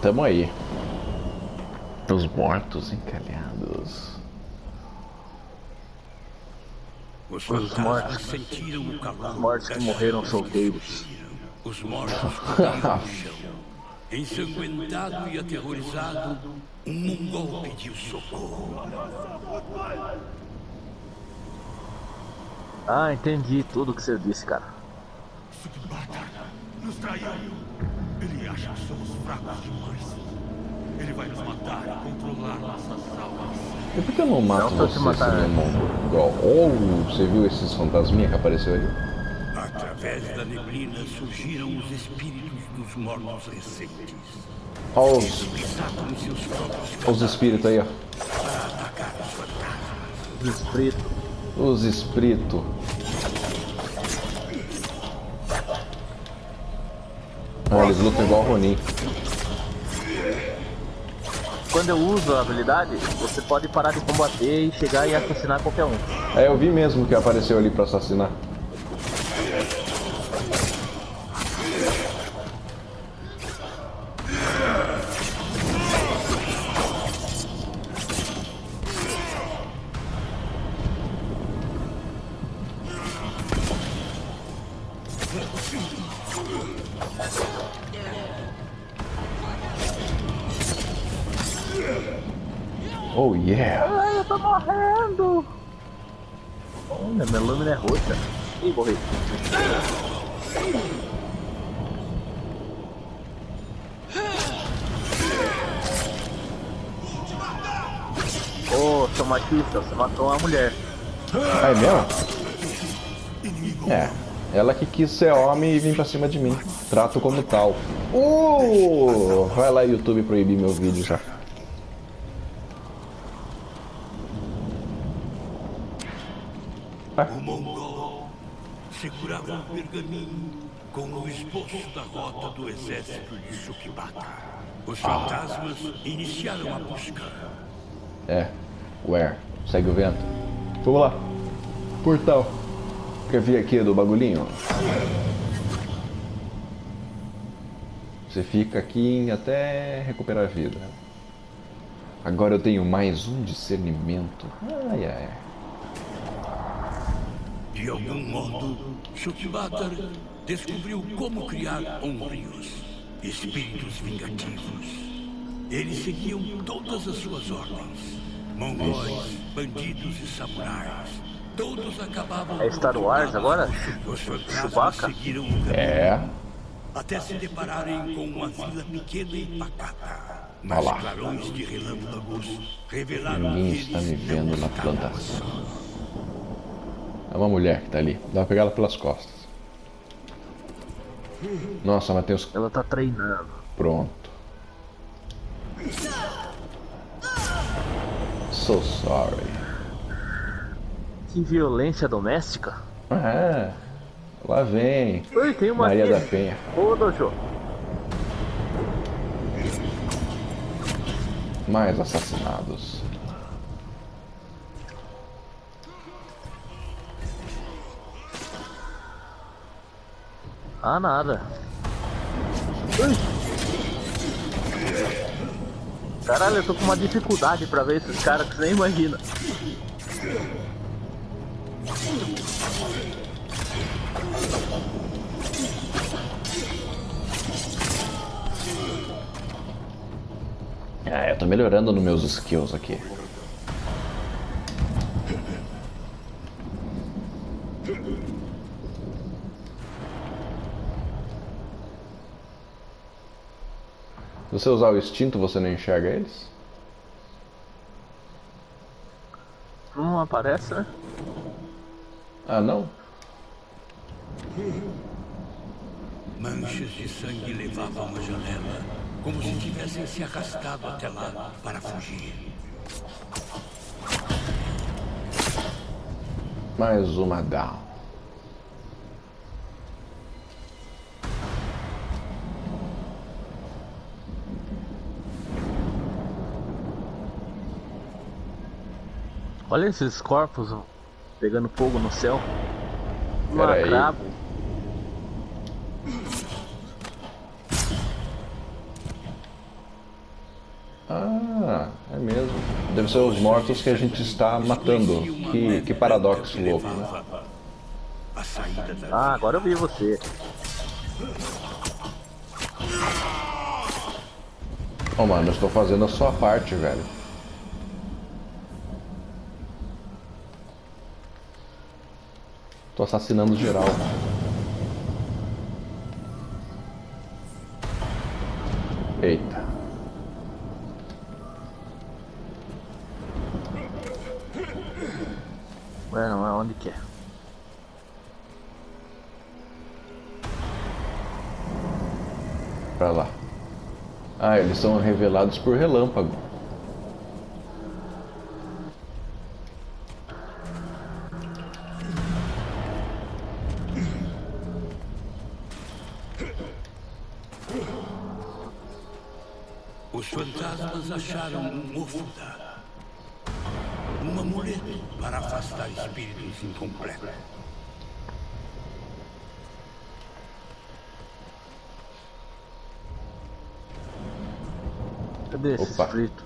tamo aí. Os mortos encalhados. Os, Os mortos sentiram o calor. Os mortos que morreram solteiros. Os mortos caíram no chão. Ensanguentado e aterrorizado, um mongol pediu socorro. Ah, entendi tudo que você disse, cara. Nos traiu. Ele acha que somos fracos demais. Ele vai nos matar e controlar nossas almas. E por que eu não mato Não, você, matar, seu né? mundo? Igual. Ou você viu esses fantasminha que apareceu ali? Através da neblina surgiram os espíritos dos mortos recentes. Olha os, os espíritos aí, ó. para atacar os fantasmas. Espírito. Os espíritos. Ah, eles lutam igual o Ronin. Quando eu uso a habilidade, você pode parar de combater e chegar e assassinar qualquer um. É, eu vi mesmo que apareceu ali pra assassinar. Morrendo! Olha, minha lâmina é roxa. Ih, morri. Ô, seu machista, você matou uma mulher. Ah, é mesmo? É, ela que quis ser homem e vir pra cima de mim. Trato como tal. Uh! Vai lá, YouTube, proibir meu vídeo já. O mongol segurava um pergaminho com o esboço da rota do exército de Shukibata. Os fantasmas iniciaram a busca. É, where? Segue o vento. Vamos lá. Portal. Quer vir aqui do bagulhinho? Você fica aqui até recuperar a vida. Agora eu tenho mais um discernimento. Ai, ai. De algum modo, Shukibata descobriu como criar Onrios, espíritos vingativos. Eles seguiam todas as suas ordens. Mongóis, bandidos e samurais. Todos acabavam É Star Wars agora? Chewbacca? seguiram o caminho É. até se depararem com uma vila pequena e pacata. Mas lá. clarões de relâmpagos revelaram Ninguém que está eles me não vendo na plantação. É uma mulher que tá ali. Dá pra pegar ela pelas costas. Nossa, os. Ela tá treinando. Pronto. So sorry. Que violência doméstica. Ah, lá vem. Ui, tem uma Maria aqui. da Penha. Ô, Dojo. Mais assassinados. Ah, nada. Caralho, eu tô com uma dificuldade pra ver esses caras que você nem imagina. Ah, eu tô melhorando nos meus skills aqui. Você usar o instinto, você não enxerga eles? Não aparece, né? Ah, não? Manchas de sangue levavam a janela, como se tivessem se arrastado até lá para fugir. Mais uma down. Olha esses corpos pegando fogo no céu. Lacrado. Ah, é mesmo. Deve ser os mortos que a gente está matando. Que, que paradoxo louco, né? Ah, agora eu vi você. Ô, mano, eu estou fazendo a sua parte, velho. Tô assassinando geral. Eita. Ué, não é onde que é. Pra lá. Ah, eles são revelados por relâmpago. Um amuleto para afastar espíritos incompletos. Cadê esse Opa. espírito?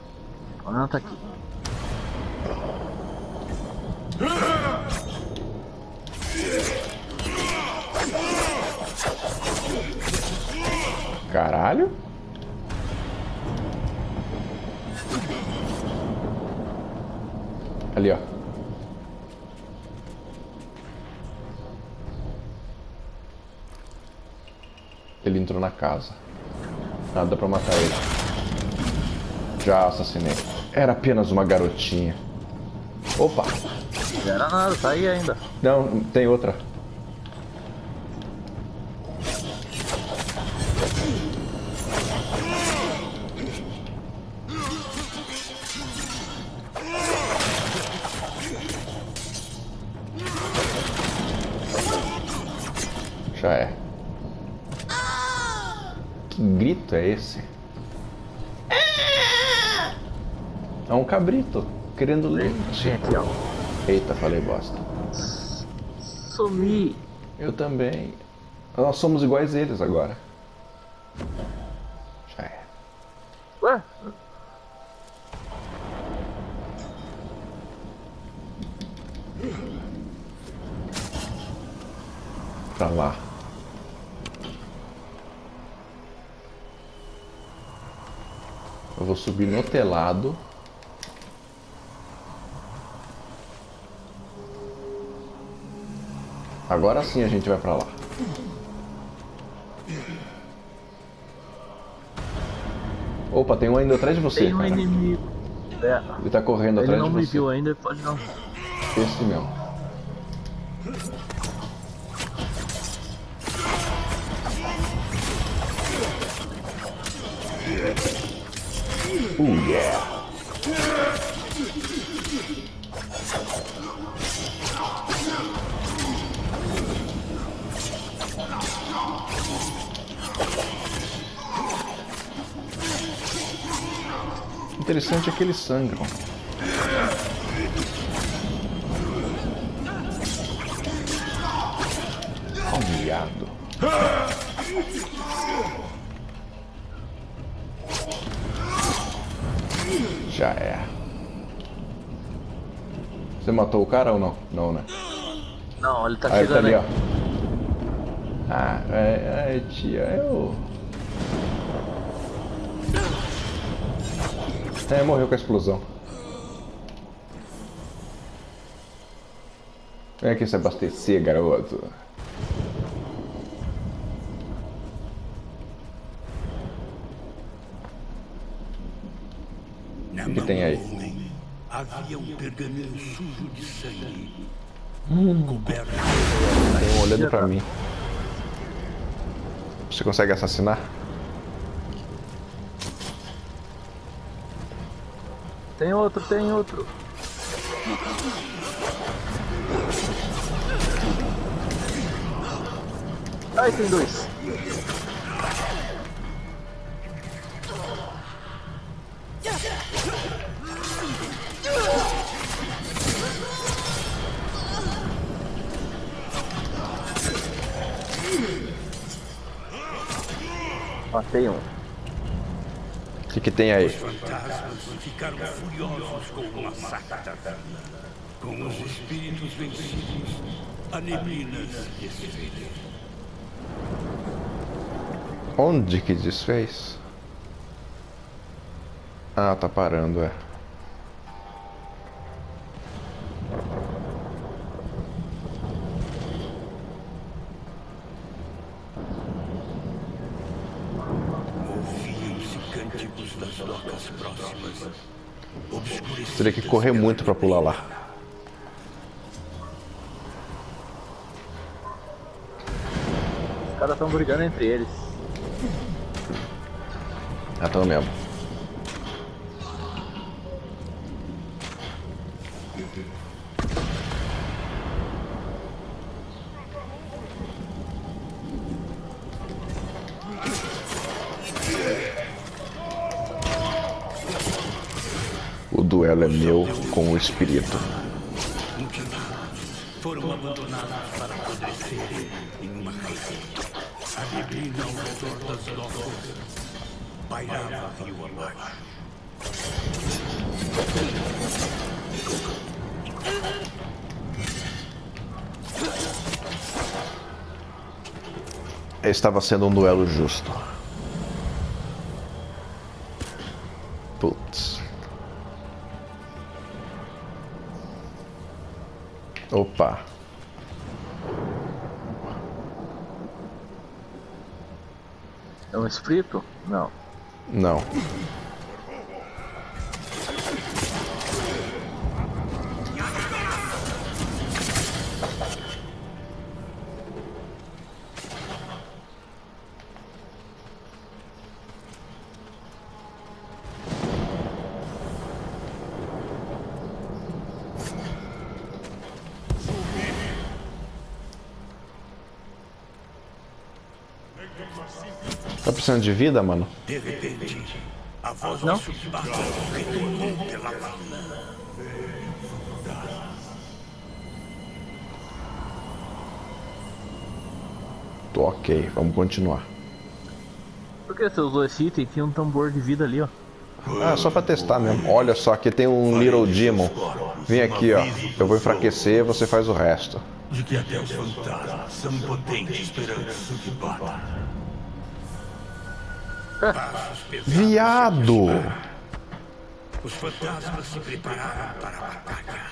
Ah, não, tá aqui. Caralho. Ali, ó. Ele entrou na casa. Nada pra matar ele. Já assassinei. Era apenas uma garotinha. Opa! Não era nada, tá aí ainda. Não, tem outra. Que grito é esse? É um cabrito querendo leite. Eita, falei bosta. Sumi. Eu também. Nós somos iguais a eles agora. Já é. Ué? Pra lá. Eu vou subir no telado. Agora sim a gente vai pra lá. Opa, tem um ainda atrás de você, Tem um cara. inimigo. É. Ele tá correndo Ele atrás não de me você. viu ainda, pode não. Esse mesmo. Yeah. Interessante é que eles sangram. Humilhado. Já é. Você matou o cara ou não? Não, né? Não, ele tá Ah, ele tá chegando ali, aí. ó. Ah, é, é tia, eu. É, morreu com a explosão. Vem aqui se abastecer, garoto. Na que tem aí? havia um pergaminho sujo de sangue. Hum. Coberto Tem um olhando pra mim. Você consegue assassinar? Tem outro, tem outro. Ai, tem dois. Matei um. O que, que tem aí? Os fantasmas ficaram furiosos com o massacre da vila. Com os espíritos vencidos, a neblina se desfez. Onde que desfez? Ah, tá parando, é. Correr muito pra pular lá. Os caras estão brigando entre eles. Ah, tá mesmo. O duelo é meu com o espírito. foram abandonados para apodrecerem em uma rede. A neblina ao redor das docas pairava rio abaixo. Estava sendo um duelo justo. Putz. Opa. É um espírito? Não. Não. Tá precisando de vida, mano? De repente, a voz Não? pela vila. Tô ok, vamos continuar. Por que você usou esse item? Tinha um tambor de vida ali, ó. Ah, só pra testar mesmo. Olha só, aqui tem um Little Demon. Vem aqui, ó. Eu vou enfraquecer, você faz o resto. De que até os fantasmas são potentes perante Sukibata. Passos pesados Viado! Os fantasmas se prepararam para a batalha.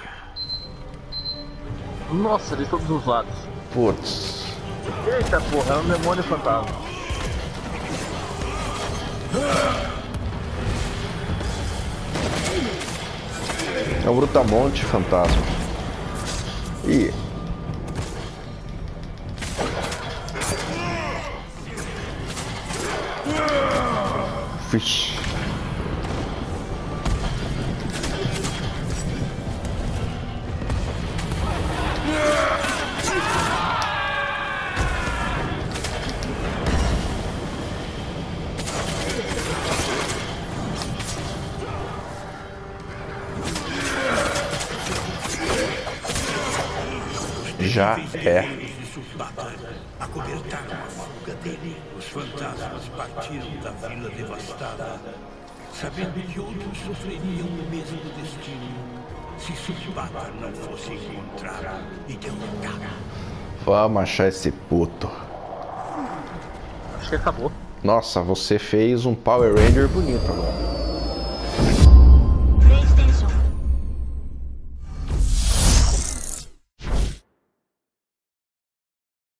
Nossa, de todos os lados. Putz. Eita porra, é um demônio fantasma. É um brutamonte fantasma. Ih. Já é. a fuga dele. Os fantasmas partiram da vila devastada, sabendo que outros sofreriam o mesmo destino se Subata não fosse encontrado e derrotado. Vamos achar esse puto. Acho que acabou. Nossa, você fez um Power Ranger bonito agora.